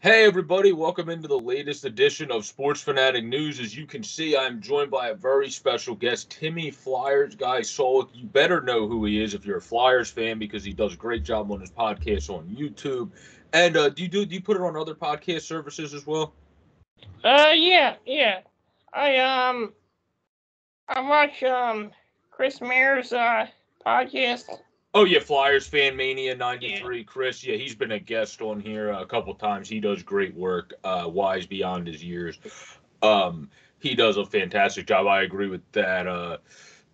Hey, everybody, welcome into the latest edition of Sports Phanatic News. As you can see, I'm joined by a very special guest, Timmy Flyers guy Solik. You better know who he is if you're a Flyers fan because he does a great job on his podcast on YouTube. And uh, do you do do you put it on other podcast services as well? Uh, yeah, yeah. I um, I watch um Chris Mayer's uh podcast Oh yeah, Flyers fan mania '93. Yeah. Chris, yeah, he's been a guest on here a couple times. He does great work, uh, wise beyond his years. Um, he does a fantastic job. I agree with that. Uh,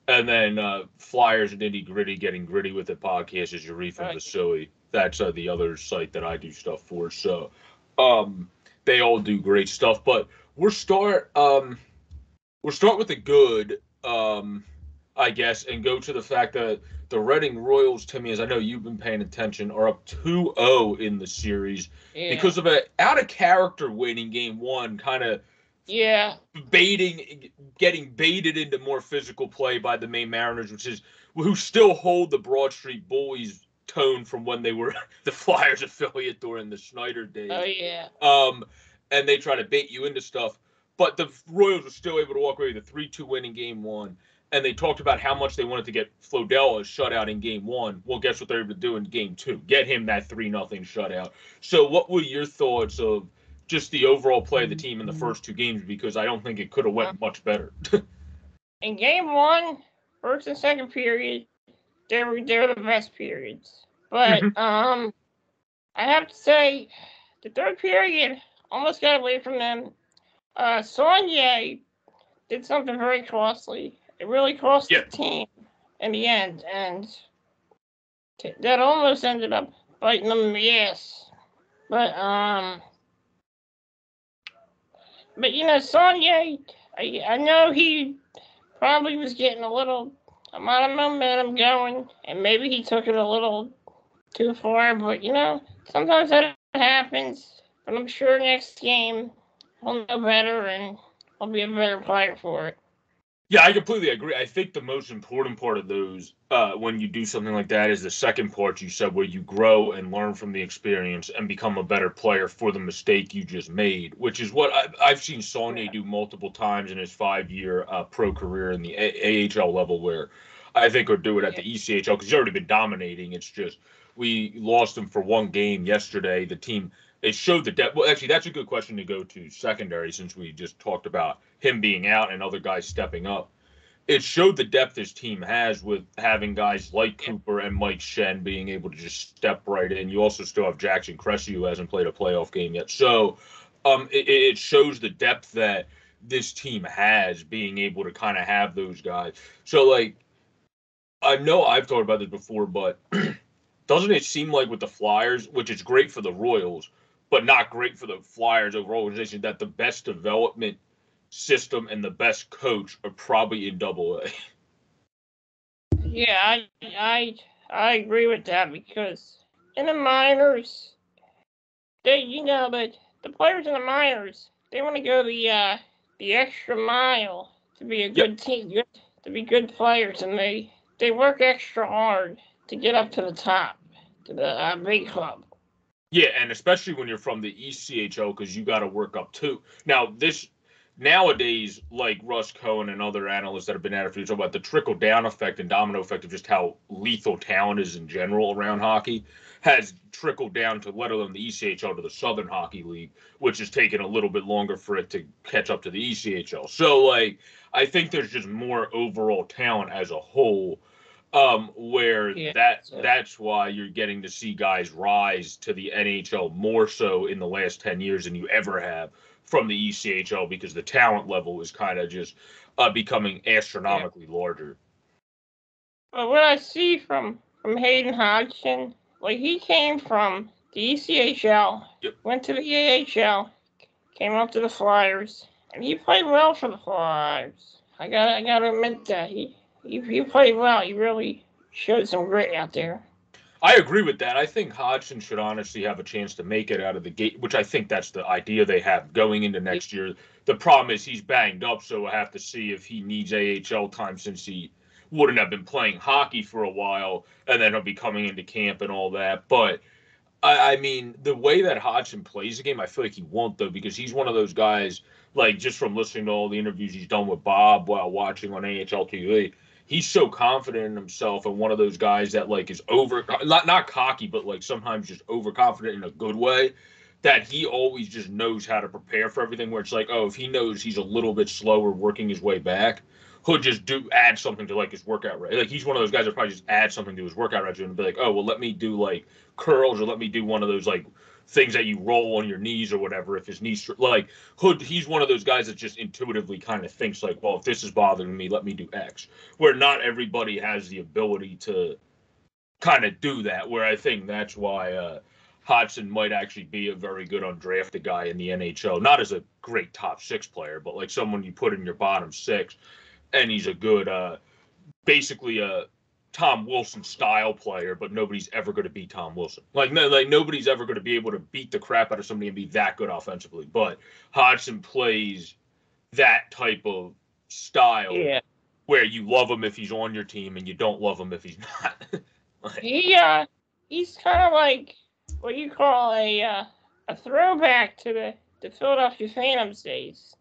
and then uh, Flyers and Indy Gritty getting gritty with the podcast is Yarif and Vasily. That's uh, the other site that I do stuff for. So um, they all do great stuff. But we're start um, we're start with the good. Um, I guess, and go to the fact that the Reading Royals, Timmy, as I know you've been paying attention, are up 2 0 in the series yeah. because of a out of character win in game one, kind of yeah baiting getting baited into more physical play by the Maine Mariners, which is who still hold the Broad Street Bullies tone from when they were the Flyers affiliate during the Schneider days. Oh yeah. Um, and they try to bait you into stuff, but the Royals were still able to walk away with a three-two win in game one and they talked about how much they wanted to get Flodella shut out in game one. Well, guess what they're able to do in game two? Get him that three nothing shutout. So, what were your thoughts of just the overall play of the team in the first two games? Because I don't think it could have went much better. in game one, first and second period, they were they're the best periods. But mm-hmm. um, I have to say, the third period almost got away from them. Uh, did something very costly it really cost the team in the end, and t- that almost ended up biting them in the ass. But um, but you know, Saulnier, I I know he probably was getting a little amount of momentum going, and maybe he took it a little too far. But you know, sometimes that happens. But I'm sure next game he'll know better, and I'll be a better player for it. Yeah, I completely agree. I think the most important part of those, uh, when you do something like that, is the second part you said, where you grow and learn from the experience and become a better player for the mistake you just made, which is what I've, I've seen Saulnier do multiple times in his five-year uh, pro career in the A- AHL level, where I think would do it at the ECHL because he's already been dominating. It's just we lost him for one game yesterday. The team it showed the depth. Well, actually, that's a good question to go to secondary since we just talked about him being out and other guys stepping up. It showed the depth his team has with having guys like Cooper and Mike Shen being able to just step right in. You also still have Jackson Cressy who hasn't played a playoff game yet. So um, it, it shows the depth that this team has being able to kind of have those guys. So like I know I've talked about this before, but doesn't it seem like with the Flyers, which is great for the Royals, but not great for the Flyers overall organization. That the best development system and the best coach are probably in Double A. Yeah, I I I agree with that because in the minors, they you know, but the players in the minors they want to go the uh, the extra mile to be a good yep. team, to be good players, and they they work extra hard to get up to the top, to the uh, big club. Yeah, and especially when you're from the ECHL because you got to work up too. Now this nowadays, like Russ Cohen and other analysts that have been at it for talk about the trickle down effect and domino effect of just how lethal talent is in general around hockey has trickled down to let alone the ECHL to the Southern Hockey League, which has taken a little bit longer for it to catch up to the ECHL. So like I think there's just more overall talent as a whole um, where yeah, that so. that's why you're getting to see guys rise to the NHL more so in the last 10 years than you ever have from the ECHL because the talent level is kind of just uh, becoming astronomically yeah. larger. Well, what I see from from Hayden Hodgson, like he came from the ECHL, yep. went to the AHL, came up to the Flyers, and he played well for the Flyers. I got I got to admit that he you you played well. You really showed some grit out there. I agree with that. I think Hodgson should honestly have a chance to make it out of the gate, which I think that's the idea they have going into next year. The problem is he's banged up, so we'll have to see if he needs AHL time since he wouldn't have been playing hockey for a while, and then he'll be coming into camp and all that. But I, I mean, the way that Hodgson plays the game, I feel like he won't though, because he's one of those guys. Like just from listening to all the interviews he's done with Bob while watching on AHL TV, he's so confident in himself and one of those guys that like is over not not cocky, but like sometimes just overconfident in a good way. That he always just knows how to prepare for everything. Where it's like, oh, if he knows he's a little bit slower working his way back, he'll just do add something to like his workout rate. Like he's one of those guys that probably just add something to his workout regimen and be like, oh well, let me do like curls or let me do one of those like things that you roll on your knees or whatever. If his knees like Hood, he's one of those guys that just intuitively kind of thinks like, well, if this is bothering me, let me do X. Where not everybody has the ability to kind of do that. Where I think that's why. uh Hodgson might actually be a very good undrafted guy in the NHL. Not as a great top six player, but like someone you put in your bottom six and he's a good, uh, basically a Tom Wilson style player, but nobody's ever going to beat Tom Wilson. Like, no, like nobody's ever going to be able to beat the crap out of somebody and be that good offensively. But Hodgson plays that type of style Yeah. where you love him if he's on your team and you don't love him if he's not. Like, He uh he's kind of like what you call a uh, a throwback to the the Philadelphia Phantoms days.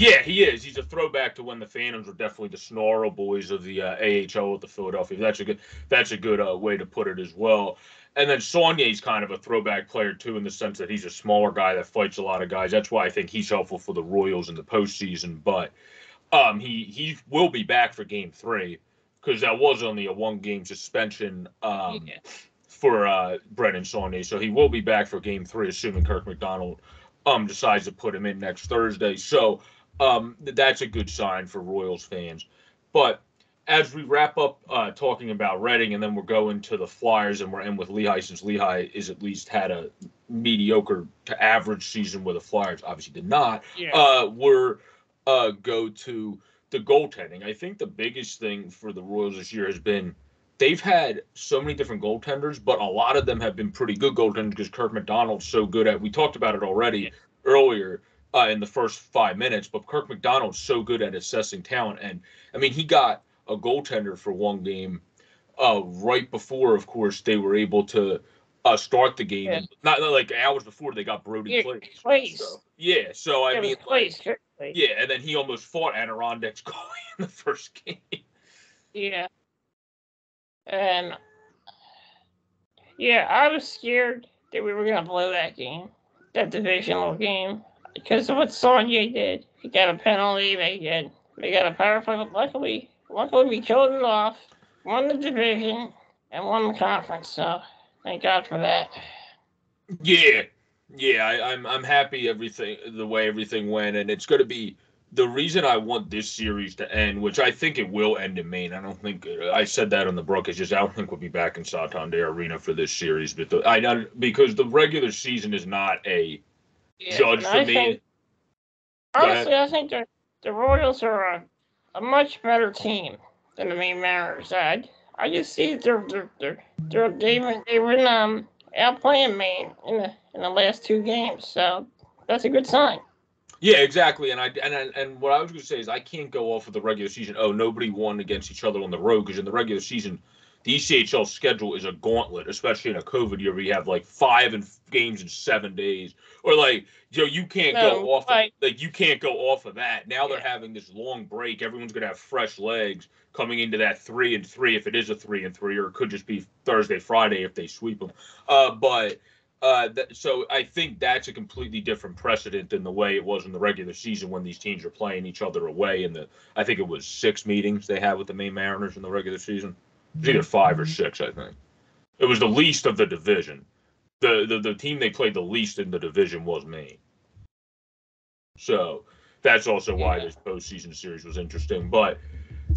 Yeah, he is. He's a throwback to when the Phantoms were definitely the snarl boys of the uh, AHL with the Philadelphia. That's a good. That's a good uh, way to put it as well. And then Saulnier's kind of a throwback player too, in the sense that he's a smaller guy that fights a lot of guys. That's why I think he's helpful for the Royals in the postseason. But um, he he will be back for Game Three because that was only a one game suspension. Um, Yeah. for uh, Brennan Saulnier. So he will be back for game three, assuming Kirk MacDonald um, decides to put him in next Thursday. So um, that's a good sign for Royals fans. But as we wrap up uh, talking about Reading, and then we're going to the Flyers, and we're in with Lehigh, since Lehigh is at least had a mediocre to average season where the Flyers obviously did not Yeah. uh, were uh, go to the goaltending. I think the biggest thing for the Royals this year has been they've had so many different goaltenders, but a lot of them have been pretty good goaltenders because Kirk MacDonald's so good at. We talked about it already earlier uh, in the first five minutes, but Kirk MacDonald's so good at assessing talent, and I mean he got a goaltender for one game uh, right before, of course, they were able to uh, start the game. Yeah. Not, not like hours before they got Brody Yeah. So, yeah, so I it mean, correctly. yeah, and then he almost fought Adirondacks goalie in the first game. Yeah. And yeah, I was scared that we were gonna blow that game, that divisional game, because of what Saulnier did. He got a penalty. They did. They got a power play. But luckily, luckily we killed it off, won the division, and won the conference. So thank God for that. Yeah, yeah, I, I'm I'm happy everything the way everything went, and it's going to be the reason I want this series to end, which I think it will end in Maine. I don't think I said that on the. It's just I don't think we'll be back in Santander Arena for this series, but the, I because the regular season is not a Yeah, judge for I me. think- honestly, I think the the Royals are a, a much better team than the Maine Mariners. I I just see they're they're they're, they're they've been they've been um outplaying Maine in the in the last two games, so that's a good sign. Yeah, exactly. And I and and- and what I was going to say is I can't go off of the regular season. Oh, nobody won against each other on the road because in the regular season, the ECHL schedule is a gauntlet, especially in a COVID year where you have like five and games in seven days, or like you know you can't No, go off of, like- you can't go off of that. Now they're having this long break. Everyone's going to have fresh legs coming into that three and three if it is a three and three, or it could just be Thursday Friday if they sweep them. Uh, but uh, th- so I think that's a completely different precedent than the way it was in the regular season when these teams are playing each other away. In the I think it was six meetings they had with the Maine Mariners in the regular season. It was either five or six, I think. It was the least of the division. The the, the team they played the least in the division was Maine. So that's also why Yeah. this postseason series was interesting. But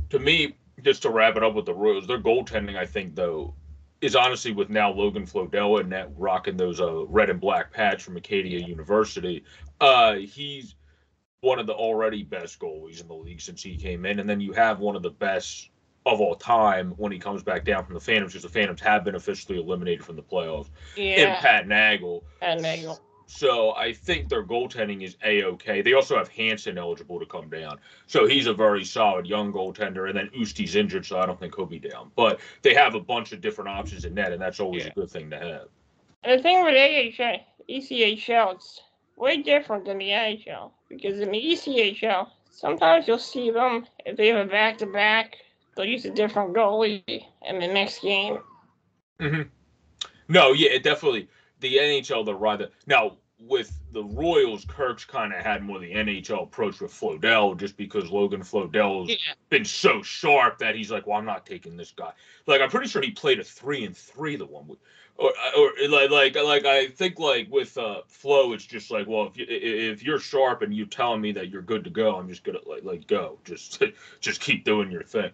to me, just to wrap it up with the Royals, their goaltending, I think, though, is honestly with now Logan Flodella and that rocking those uh, red and black patch from Acadia University. Uh, he's one of the already best goalies in the league since he came in, and then you have one of the best of all time when he comes back down from the Phantoms, because the Phantoms have been officially eliminated from the playoffs. In Yeah, Pat Nagle. and Nagle. So I think their goaltending is a okay. They also have Hanson eligible to come down, so he's a very solid young goaltender. And then Usti's injured, so I don't think he'll be down. But they have a bunch of different options in net, and that's always Yeah. a good thing to have. And the thing with AHL, ECHL, it's way different than the NHL because in the ECHL, sometimes you'll see them if they have a back to back, they'll use a different goalie in the next game. Mm-hmm. No, yeah, definitely the NHL the rather now with the Royals, Kirk's kind of had more the NHL approach with Flodell, just because Logan Flodell's yeah. been so sharp that he's like, well, I'm not taking this guy. Like, I'm pretty sure he played a three and three the one week, or or like like like I think like with uh Flo, it's just like, well, if you if you're sharp and you're telling me that you're good to go, I'm just gonna like like go, just just keep doing your thing,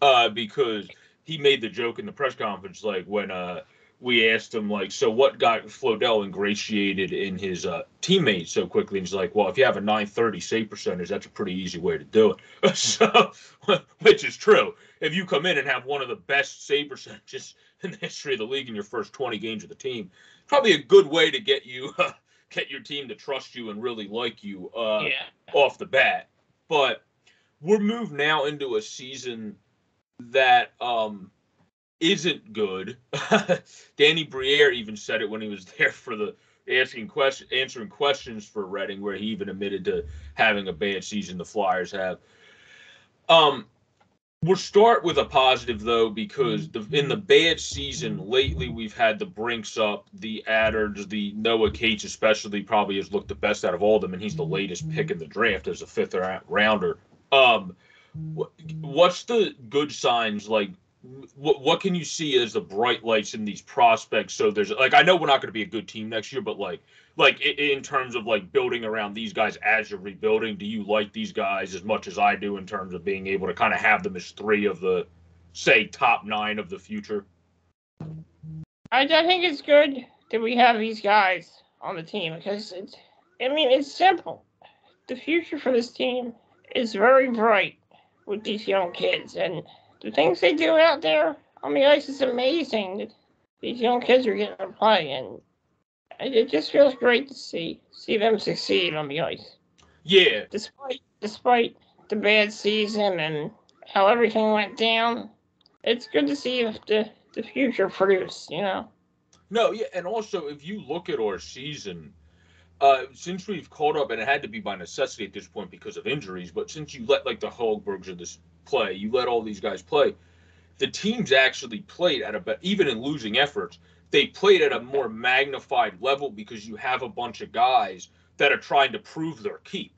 uh, because he made the joke in the press conference like when uh we asked him like, so what got Flodell ingratiated in his uh, teammates so quickly? And he's like, well, if you have a 930 save percentage, that's a pretty easy way to do it. so, which is true. If you come in and have one of the best save percentages in the history of the league in your first 20 games of the team, probably a good way to get you uh, get your team to trust you and really like you uh, yeah. off the bat. But we're moved now into a season that um, isn't good. Danny Briere even said it when he was there for the asking question, answering questions for Reading, where he even admitted to having a bad season. The Flyers have. Um, we'll start with a positive though, because the, in the bad season lately, we've had the Brinks up, the Adders, the Noah Cates, especially probably has looked the best out of all of them, and he's the latest pick in the draft as a fifth rounder. Um, what's the good signs like what what can you see as the bright lights in these prospects? So there's like I know we're not going to be a good team next year, but like like in terms of like building around these guys as you're rebuilding, do you like these guys as much as I do in terms of being able to kind of have them as three of the say top nine of the future? I, I think it's good that we have these guys on the team because it's I mean it's simple. The future for this team is very bright with these young kids and the things they do out there on the ice is amazing. These young kids are getting to play, and it just feels great to see see them succeed on the ice. Yeah. Despite despite the bad season and how everything went down, it's good to see if the the future produce. You know. No, yeah, and also if you look at our season, uh, since we've caught up, and it had to be by necessity at this point because of injuries, but since you let like the Hogbergs of this play. You let all these guys play. The teams actually played at a even in losing efforts, they played at a more magnified level because you have a bunch of guys that are trying to prove their keep.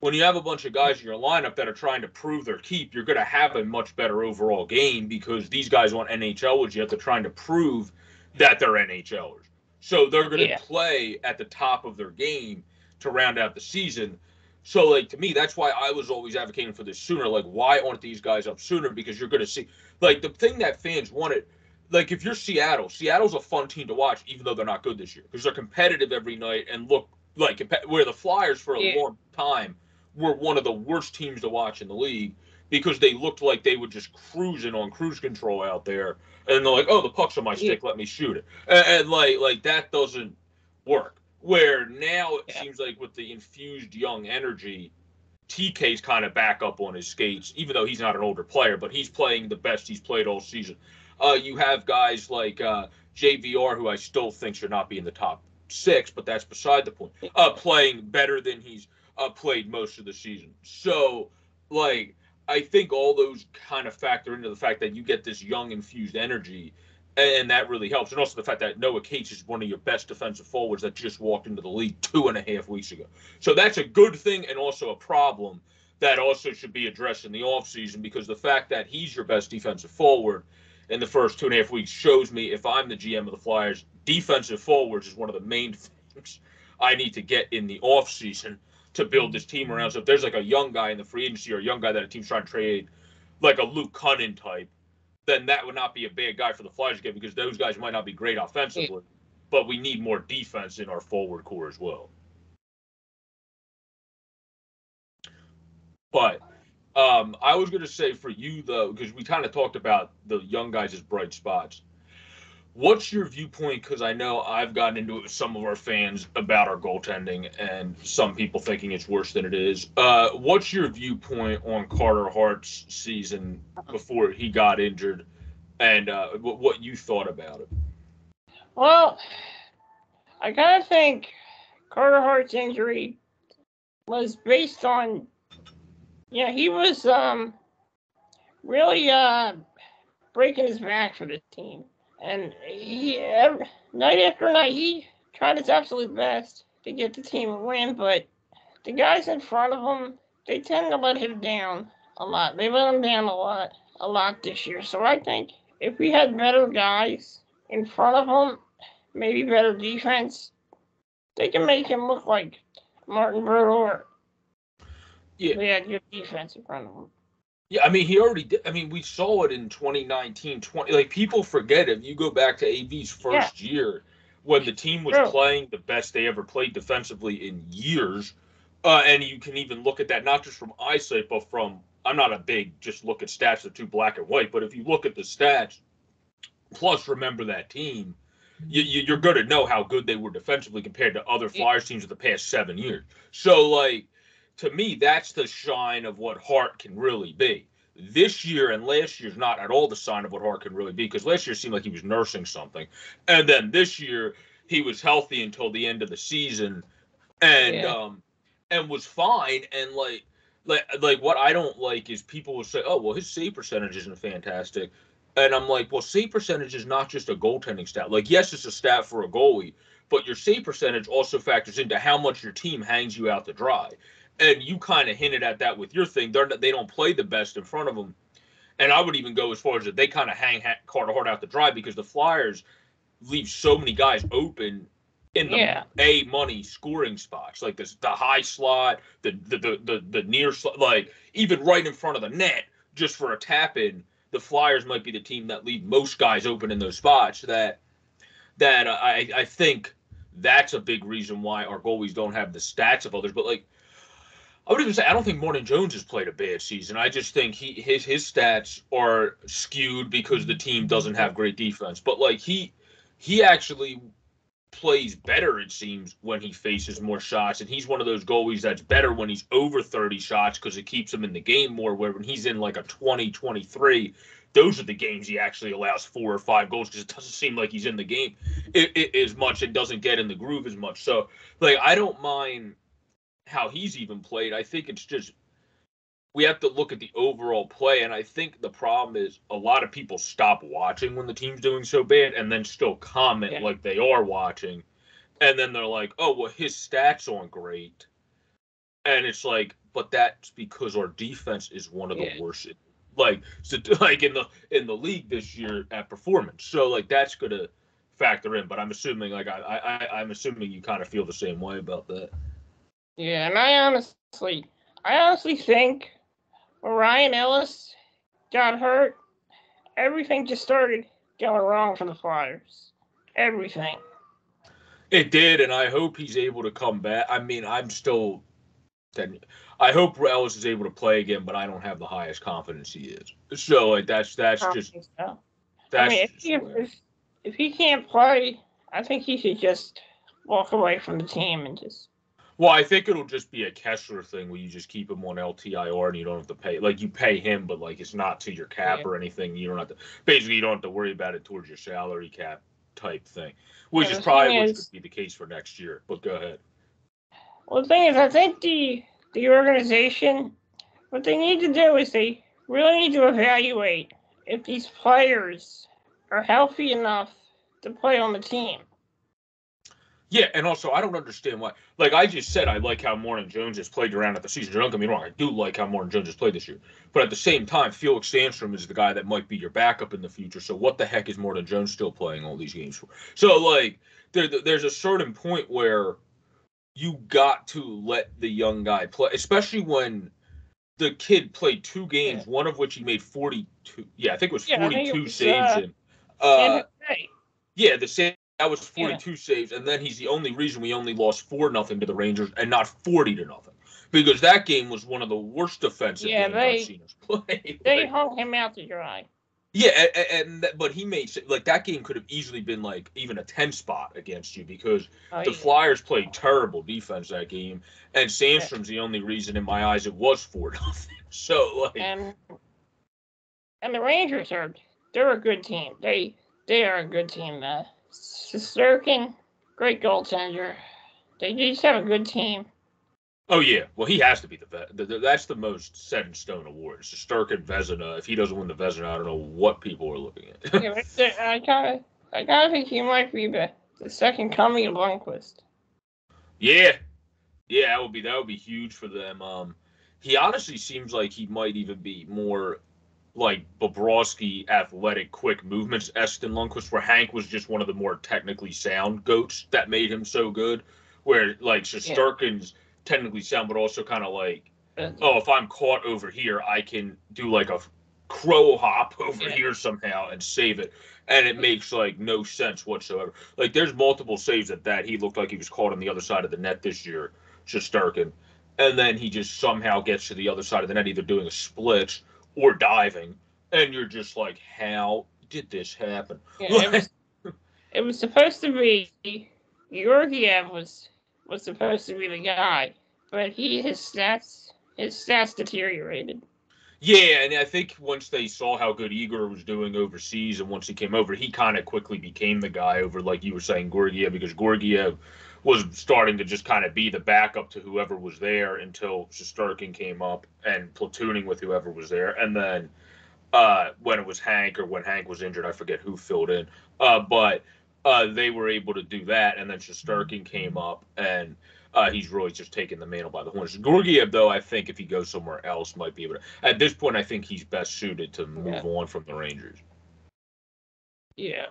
When you have a bunch of guys in your lineup that are trying to prove their keep, you're going to have a much better overall game because these guys want NHLers yet they're trying to prove that they're NHLers. So they're going to yeah. play at the top of their game to round out the season. So, like to me, that's why I was always advocating for this sooner. Like, why aren't these guys up sooner? Because you're going to see, like, the thing that fans wanted. Like, if you're Seattle, Seattle's a fun team to watch, even though they're not good this year, because they're competitive every night and look like where the Flyers for a yeah. long time were one of the worst teams to watch in the league because they looked like they were just cruising on cruise control out there, and they're like, "Oh, the puck's on my stick, yeah. let me shoot it," and, and like, like that doesn't work. Where now it yeah. seems like with the infused young energy, TK's kind of back up on his skates, even though he's not an older player, but he's playing the best he's played all season. Uh, you have guys like uh, JVR, who I still think should not be in the top six, but that's beside the point, uh, playing better than he's uh, played most of the season. So, like, I think all those kind of factor into the fact that you get this young infused energy and that really helps. And also the fact that Noah Cates is one of your best defensive forwards that just walked into the league two and a half weeks ago. So that's a good thing and also a problem that also should be addressed in the offseason because the fact that he's your best defensive forward in the first two and a half weeks shows me if I'm the GM of the Flyers, defensive forwards is one of the main things I need to get in the offseason to build this team around. So if there's like a young guy in the free agency or a young guy that a team's trying to trade, like a Luke Kunin type, then that would not be a bad guy for the Flyers to get because those guys might not be great offensively, but we need more defense in our forward core as well. But um, I was going to say for you though, because we kind of talked about the young guys as bright spots. What's your viewpoint? Because I know I've gotten into it with some of our fans about our goaltending, and some people thinking it's worse than it is. Uh, what's your viewpoint on Carter Hart's season before he got injured, and uh, what you thought about it? Well, I kind of think Carter Hart's injury was based on, yeah, he was um really uh breaking his back for the team, and he every, night after night he tried his absolute best to get the team a win, but the guys in front of him they tend to let him down a lot. They let him down a lot, a lot this year. So I think if we had better guys in front of him, maybe better defense, they can make him look like Martin Brodeur. Yeah. We had good defense in front of him. Yeah, I mean, he already did. I mean, we saw it in 2019, 20. Like, people forget if you go back to AV's first yeah. year when the team was True. playing the best they ever played defensively in years. Uh, and you can even look at that not just from eyesight, but from I'm not a big just look at stats of too black and white, but if you look at the stats, plus remember that team, you, you, are going to know how good they were defensively compared to other Flyers teams of the past seven years. So, like, to me, that's the shine of what Hart can really be. This year and last year's not at all the sign of what Hart can really be because last year seemed like he was nursing something, and then this year he was healthy until the end of the season, and yeah. um, and was fine. And like, like, like what I don't like is people will say, "Oh, well, his save percentage isn't fantastic," and I'm like, "Well, save percentage is not just a goaltending stat. Like, yes, it's a stat for a goalie, but your save percentage also factors into how much your team hangs you out to dry." And you kind of hinted at that with your thing. They're they don't play the best in front of them, and I would even go as far as that they kind of hang Carter Hart out to dry because the Flyers leave so many guys open in the yeah. A money scoring spots, like this the high slot, the the the the, the near slot, like even right in front of the net, just for a tap in. The Flyers might be the team that leave most guys open in those spots. That that uh, I I think that's a big reason why our goalies don't have the stats of others. But like I would even say I don't think Martin Jones has played a bad season. I just think he his his stats are skewed because the team doesn't have great defense. But like he he actually plays better, it seems, when he faces more shots. And he's one of those goalies that's better when he's over 30 shots because it keeps him in the game more. Where when he's in like a 20, 23, those are the games he actually allows four or five goals because it doesn't seem like he's in the game it, it, as much and doesn't get in the groove as much. So, like, I don't mind how he's even played. I think it's just we have to look at the overall play. And I think the problem is a lot of people stop watching when the team's doing so bad and then still comment yeah. like they are watching. And then they're like, oh, well, his stats aren't great. And it's like, but that's because our defense is one of the worst. Like, so, like in the in the league this year at performance. So like that's gonna factor in. But I'm assuming like I, I I'm assuming you kind of feel the same way about that. Yeah, and I honestly I honestly think when Ryan Ellis got hurt, everything just started going wrong for the Flyers. Everything. It did, and I hope he's able to come back. I mean, I'm still. I hope Ellis is able to play again, but I don't have the highest confidence he is. So like that's that's just. So. That's I mean, if he, if, if he can't play, I think he should just walk away from the team and just well, I think it'll just be a Kesler thing where you just keep him on LTIR and you don't have to pay. Like you pay him, but like it's not to your cap yeah. or anything. You don't have to. Basically, you don't have to worry about it towards your salary cap type thing, which yeah, is probably what could be the case for next year. But go ahead. Well, the thing is, I think the the organization, what they need to do is they really need to evaluate if these players are healthy enough to play on the team. Yeah, and also I don't understand why. Like I just said, I like how Martin Jones has played around at the season. Don't get me wrong, I do like how Martin Jones has played this year. But at the same time, Felix Sandstrom is the guy that might be your backup in the future. So what the heck is Martin Jones still playing all these games for? So like, there, there's a certain point where you got to let the young guy play, especially when the kid played two games, yeah. one of which he made 42. Yeah, I think it was 42 yeah, it was, saves uh, in. Uh, yeah, the same that was 42 yeah. saves, and then he's the only reason we only lost four nothing to the Rangers and not 40 to nothing, because that game was one of the worst defensive yeah, games they, I've seen us play. They hung him out to dry. Yeah, and, and, but he made like that game could have easily been like even a 10 spot against you because oh, the yeah. Flyers played terrible defense that game, and Sandstrom's yeah. the only reason in my eyes it was four nothing. So like, and and the Rangers are they're a good team. They they are a good team. Uh, Shesterkin, great goaltender. They just have a good team. Oh yeah, well he has to be the, the, the that's the most set in stone award. Shesterkin Vezina. If he doesn't win the Vezina, I don't know what people are looking at. yeah, I kind of I of think he might be the, the second coming of Lundqvist. Yeah, yeah, that would be that would be huge for them. Um, he honestly seems like he might even be more like Bobrovsky athletic, quick movements Eston Lundqvist, where Hank was just one of the more technically sound goats that made him so good. Where like Shesterkin's. Yeah technically sound, but also kind of like, uh, oh, if I'm caught over here, I can do like a crow hop over yeah. here somehow and save it. And it mm. makes like no sense whatsoever. Like there's multiple saves at that. He looked like he was caught on the other side of the net this year, Shesterkin. And then he just somehow gets to the other side of the net, either doing a split or diving. And you're just like, how did this happen? Yeah, it, was, it was supposed to be Georgiev was was supposed to be the guy, but he his stats his stats deteriorated. Yeah, and I think once they saw how good Igor was doing overseas, and once he came over, he kind of quickly became the guy over, like you were saying, Georgiev, because Georgiev was starting to just kind of be the backup to whoever was there until Shesterkin came up and platooning with whoever was there, and then uh, when it was Hank or when Hank was injured, I forget who filled in, uh, but uh, they were able to do that, and then Shesterkin came up, and uh, he's really just taking the mantle by the horns. Georgiev, though, I think if he goes somewhere else, might be able to. At this point, I think he's best suited to move yeah. on from the Rangers. Yeah.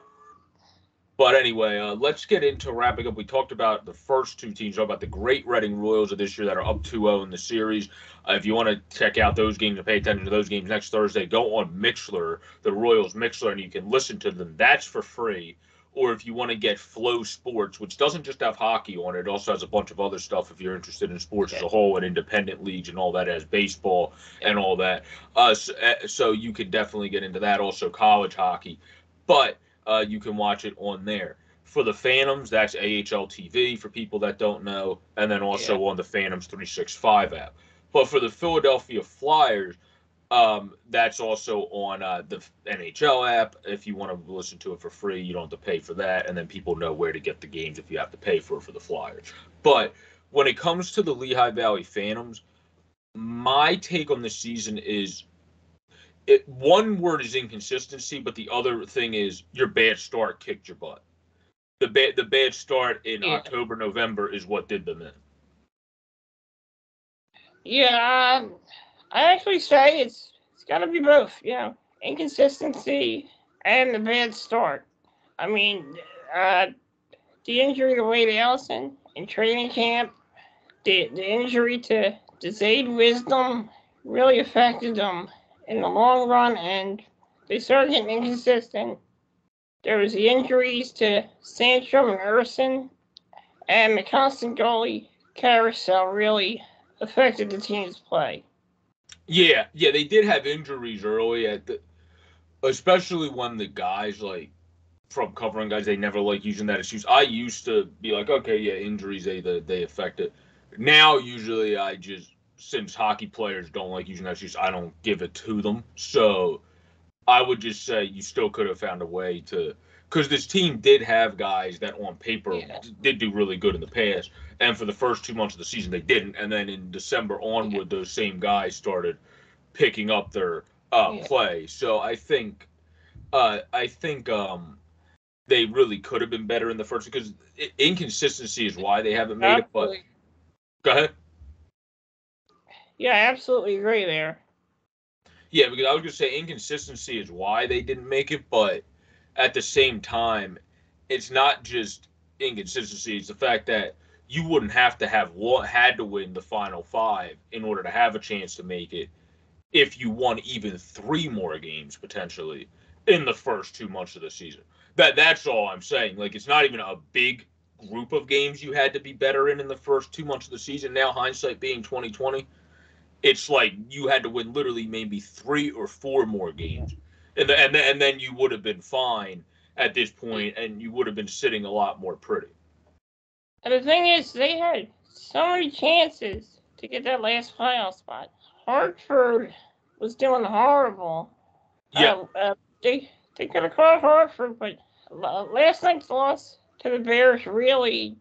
But anyway, uh, let's get into wrapping up. We talked about the first two teams, about the great Reading Royals of this year that are up 2 0 in the series. Uh, if you want to check out those games and pay attention to those games next Thursday, go on Mixlr, the Royals Mixlr, and you can listen to them. That's for free or if you want to get FloSports, which doesn't just have hockey on it, it also has a bunch of other stuff if you're interested in sports as a whole and independent leagues and all that, as baseball and all that. Uh, so, uh, so, you could definitely get into that. Also, college hockey, but uh, you can watch it on there. For the Phantoms, that's AHL TV for people that don't know, and then also yeah. on the Phantoms 365 app. But for the Philadelphia Flyers, um, that's also on uh, the NHL app. If you want to listen to it for free, you don't have to pay for that. And then people know where to get the games if you have to pay for it for the Flyers. But when it comes to the Lehigh Valley Phantoms, my take on this season is it, one word is inconsistency, but the other thing is your bad start kicked your butt. The bad the bad start in yeah. October November is what did them in. Yeah, um, I actually say it's it's got to be both. You know, inconsistency and the bad start. I mean, uh, the injury to Wade Allison in training camp, the the injury to to Zayde Wisdom really affected them in the long run, and they started getting inconsistent. There was the injuries to Sandstrom and Ersson, and the constant goalie carousel really affected the team's play. Yeah, yeah, they did have injuries early at the, especially when the guys like from covering guys they never like using that excuse. I used to be like, okay, yeah, injuries they, they affect it. Now usually I just since hockey players don't like using that excuse, I don't give it to them. So I would just say you still could have found a way to because this team did have guys that on paper yeah. did do really good in the past, and for the first two months of the season they didn't, and then in December onward, yeah. those same guys started picking up their uh, yeah. play. So I think, uh, I think um, they really could have been better in the first because inconsistency is why they haven't made absolutely. it. But go ahead. Yeah, I absolutely agree there. Yeah, because I was gonna say inconsistency is why they didn't make it, but at the same time, it's not just inconsistency. It's the fact that you wouldn't have to have had to win the final five in order to have a chance to make it if you won even three more games potentially in the first two months of the season. That that's all I'm saying. Like it's not even a big group of games you had to be better in in the first two months of the season. Now hindsight being 2020, it's like you had to win literally maybe three or four more games and the, and the, and then you would have been fine at this point, and you would have been sitting a lot more pretty. And the thing is, they had so many chances to get that last playoff spot. Hartford was doing horrible. Yeah, uh, uh, they they could have caught Hartford, but last night's loss to the Bears really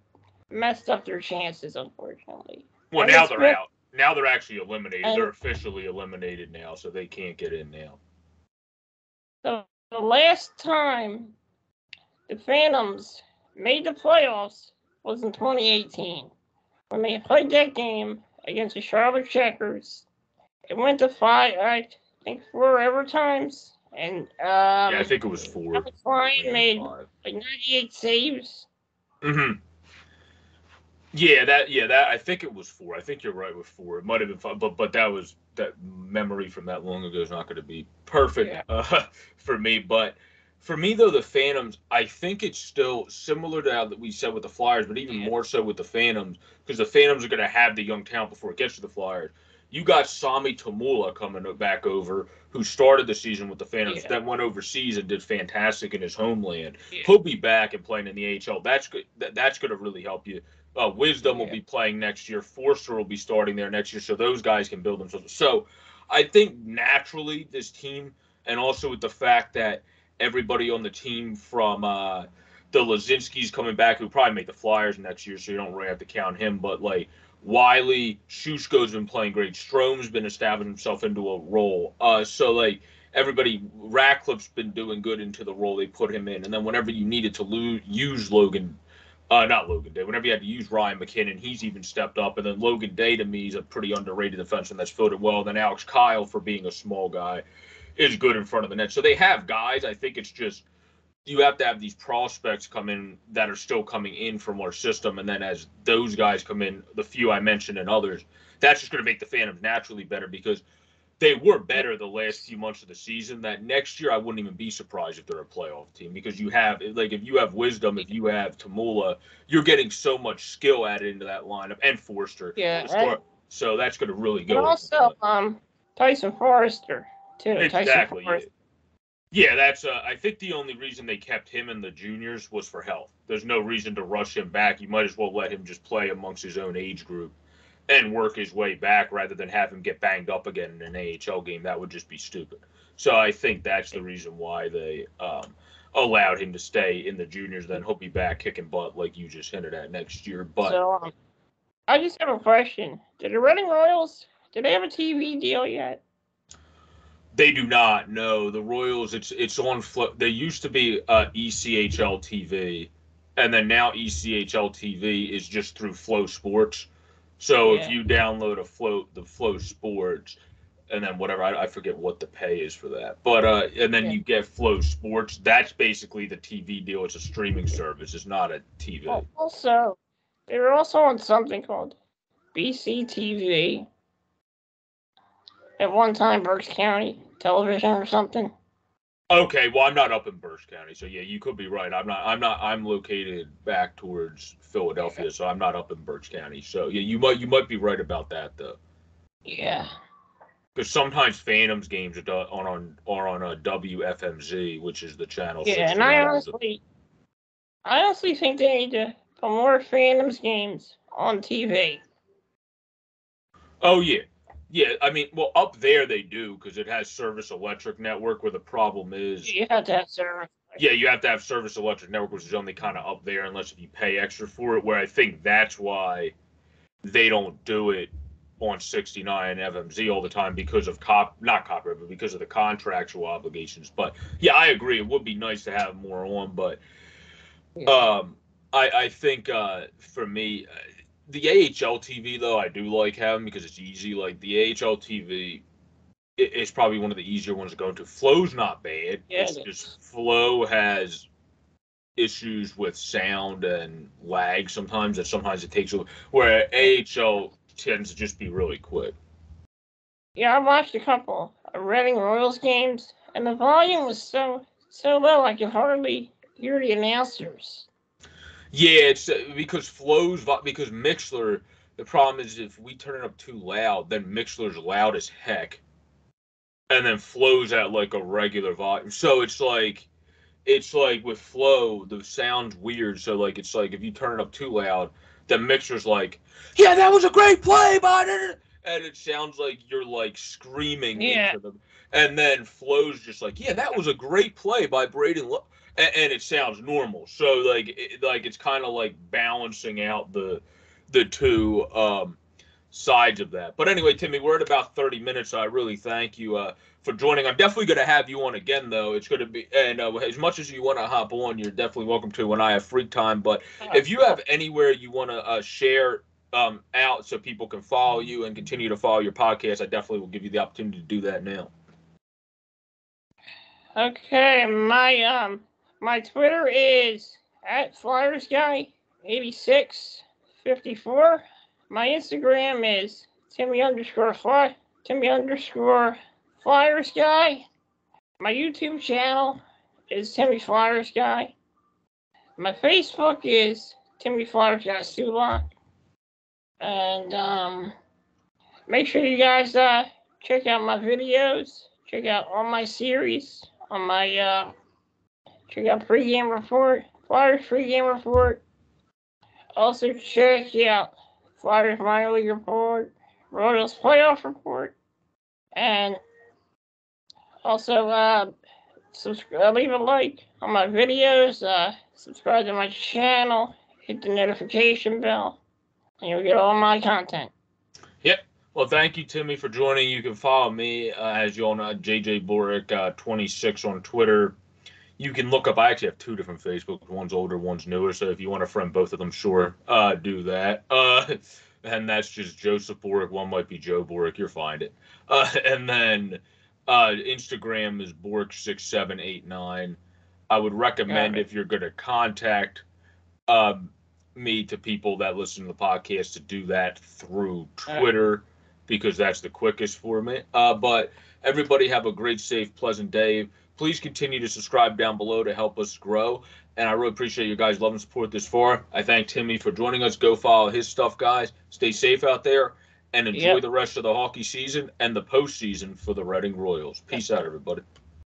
messed up their chances, unfortunately. Well, And now they're out. Now they're actually eliminated. And- they're officially eliminated now, so they can't get in now. The, the last time the Phantoms made the playoffs was in 2018 when they played that game against the Charlotte Checkers. It went to five, I think, four overtimes, and um, yeah, I think it was four. Ryan made like 98 saves. hmm Yeah, that yeah that I think it was four. I think you're right with four. It might have been five, but but that was that memory from that long ago is not going to be perfect Yeah. uh, for me. But for me though, the Phantoms, I think it's still similar to how that we said with the Flyers, but even Yeah. more so with the Phantoms because the Phantoms are going to have the young talent before it gets to the Flyers. You got Samu Tuomaala coming back over, who started the season with the Phantoms, Yeah. then went overseas and did fantastic in his homeland he'll be back and playing in the AHL. That's good. That, that's going to really help you. Uh, Wisdom will Yeah. be playing next year. Foerster will be starting there next year, so those guys can build themselves. So, I think naturally this team, and also with the fact that everybody on the team from uh, the Laczynski's coming back, who probably make the Flyers next year, so you don't really have to count him. But like Wiley, Shushko's been playing great. Strom's been establishing himself into a role. Uh, so like everybody, Ratcliffe's been doing good into the role they put him in. And then whenever you needed to lo- use Logan, uh, not Logan Day, whenever you had to use Ryan McKinnon, he's even stepped up. And then Logan Day to me is a pretty underrated defenseman that's filled it well. Then Alex Kyle for being a small guy is good in front of the net. So they have guys. I think it's just you have to have these prospects come in that are still coming in from our system, and then as those guys come in, the few I mentioned and others, that's just going to make the Phantoms naturally better because they were better the last few months of the season. That next year I wouldn't even be surprised if they're a playoff team because you have like if you have wisdom, if you have Tuomaala, you're getting so much skill added into that lineup and Foerster. Yeah, score. So that's going to really go. And also, um, Tyson Foerster too. Exactly. Tyson Yeah. Yeah, that's. Uh, I think the only reason they kept him in the juniors was for health. There's no reason to rush him back. You might as well let him just play amongst his own age group and work his way back rather than have him get banged up again in an AHL game. That would just be stupid. So I think that's the reason why they um, allowed him to stay in the juniors. Then he'll be back kicking butt like you just hinted at next year. But So, um, I just have a question. Did the Reading Royals? Did they have a TV deal yet? They do not. No, the Royals. It's it's on. Flo- they used to be uh, ECHL TV, and then now ECHL TV is just through FloSports. So if you download a float, the FloSports, and then whatever I, I forget what the pay is for that, but uh, and then Yeah. you get FloSports. That's basically the TV deal. It's a streaming service. It's not a TV. Well, also, they were also on something called BCTV. At one time, Berks County Television or something. Okay, well, I'm not up in Berks County, so yeah, you could be right. I'm not. I'm not. I'm located back towards Philadelphia, so I'm not up in Berks County. So yeah, you might you might be right about that though, Yeah. because sometimes Phantoms games are done on on are on uh, a WFMZ, which is the channel. Yeah, and I 69. honestly, I honestly think they need to put more Phantoms games on TV. Oh yeah, yeah. I mean, well, up there they do because it has Service Electric Network, where the problem is. You have to have service. Yeah, you have to have Service Electric Network, which is only kind of up there unless if you pay extra for it. Where I think that's why they don't do it on 69 FMZ all the time because of cop not copyright, but because of the contractual obligations. But yeah, I agree. It would be nice to have more on, but um, I I think uh, for me. Uh, the AHL TV though I do like having because it's easy. Like the AHL TV, it, it's probably one of the easier ones to go into. Flow's not bad. Yeah, it's it just Flow has issues with sound and lag sometimes that sometimes it takes a where AHL tends to just be really quick. Yeah, I watched a couple of Reading Royals games, and the volume was so so low I could hardly hear the announcers. Yeah, it's uh, because Flow's because Mixlr. The problem is if we turn it up too loud, then Mixlr's loud as heck, and then Flow's at like a regular volume. So it's like, it's like with Flow, the sound's weird. So like it's like if you turn it up too loud, then Mixlr's like, yeah, that was a great play, but and it sounds like you're like screaming Yeah. into them. And then Flo's just like, yeah, that was a great play by Braden. Lo-. And, and it sounds normal. So like, it, like it's kind of like balancing out the the two um, sides of that. But anyway, Timmy, we're at about 30 minutes. So I really thank you uh, for joining. I'm definitely going to have you on again, though. It's going to be, and uh, as much as you want to hop on, you're definitely welcome to when I have free time. But if you have anywhere you want to uh, share um, out so people can follow you and continue to follow your podcast, I definitely will give you the opportunity to do that now. Okay, my um my Twitter is at Flyers Guy eighty six fifty four. My Instagram is Timmy underscore fly Timmy underscore Flyers Guy. My YouTube channel is Timmy Flyers Guy. My Facebook is Timmy Flyers Guy Sulak. And um make sure you guys uh check out my videos, check out all my series on my uh check out pregame report, Flyers pregame report. Also check out Flyers minor league report, Royals playoff report, and also uh subscribe leave a like on my videos, uh subscribe to my channel, hit the notification bell, and you'll get all my content. Yep. Well, thank you, Timmy, for joining. You can follow me, uh, as you all know, JJ Boric, uh, 26 on Twitter. You can look up, I actually have two different Facebooks. One's older, one's newer. So if you want to friend both of them, sure, uh, do that. Uh, and that's just Joseph Boric. One might be Joe Boric. You'll find it. Uh, and then uh, Instagram is Boric6789. I would recommend if you're going to contact um, me to people that listen to the podcast to do that through. Twitter because that's the quickest for me. Uh, but everybody have a great, safe, pleasant day. Please continue to subscribe down below to help us grow. And I really appreciate you guys' love and support this far. I thank Timmy for joining us. Go follow his stuff, guys. Stay safe out there and enjoy Yep. the rest of the hockey season and the postseason for the Reading Royals. Peace out, everybody.